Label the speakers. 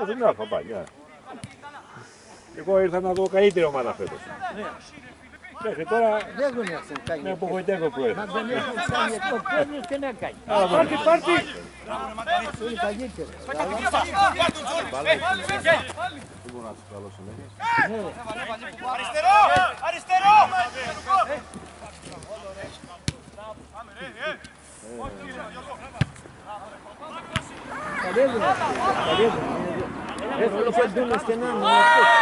Speaker 1: Ε, Δεν θα πάει, ναι. Εγώ ήρθα να δω καλύτερη ομάδα φέτος. Μέχρι τώρα
Speaker 2: Δεν τον έχουν
Speaker 1: με
Speaker 2: κάνει.
Speaker 1: απογοητεύει ο
Speaker 2: Μα
Speaker 1: πρόεδρος.
Speaker 2: δεν έχουν κάνει αυτό. Παίρνεις και να κάνει.
Speaker 1: Πάρτι, πάρτι!
Speaker 2: Είναι καλύτερο.
Speaker 3: Αριστερό! Αριστερό!
Speaker 2: Καλέδουν. Καλέδουν. Δεν θέλεις να μπουν στενά με αυτό.